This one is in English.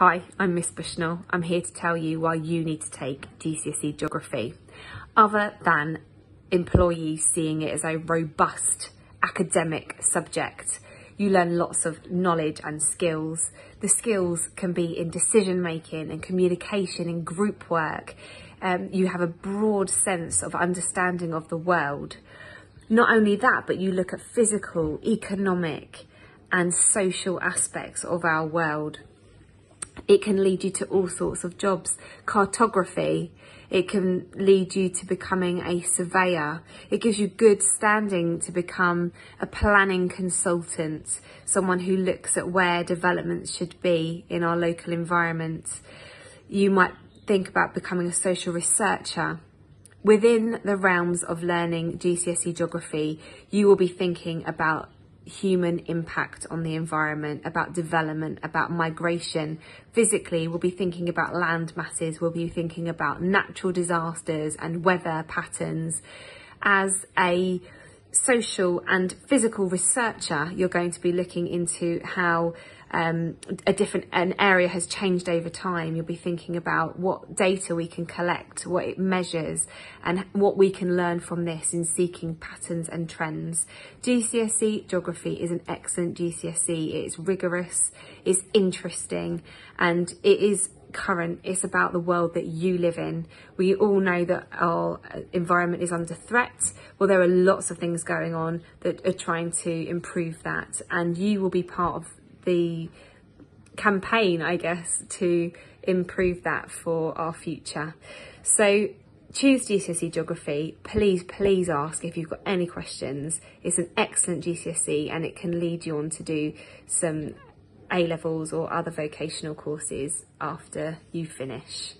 Hi, I'm Miss Bushnell. I'm here to tell you why you need to take GCSE Geography. Other than employees seeing it as a robust academic subject, you learn lots of knowledge and skills. The skills can be in decision making and communication and group work. Um, you have a broad sense of understanding of the world. Not only that, but you look at physical, economic, and social aspects of our world. It can lead you to all sorts of jobs. Cartography, it can lead you to becoming a surveyor. It gives you good standing to become a planning consultant, someone who looks at where developments should be in our local environment. You might think about becoming a social researcher. Within the realms of learning GCSE geography, you will be thinking about human impact on the environment, about development, about migration. Physically, we'll be thinking about land masses, we'll be thinking about natural disasters and weather patterns. As a social and physical researcher, you're going to be looking into how um, a different an area has changed over time. You'll be thinking about what data we can collect, what it measures, and what we can learn from this in seeking patterns and trends. GCSE geography is an excellent GCSE. It's rigorous, it's interesting, and it is current. It's about the world that you live in. We all know that our uh, environment is under threat. Well, there are lots of things going on that are trying to improve that, and you will be part of the campaign, I guess, to improve that for our future. So choose GCSE Geography. Please, please ask if you've got any questions. It's an excellent GCSE and it can lead you on to do some A levels or other vocational courses after you finish.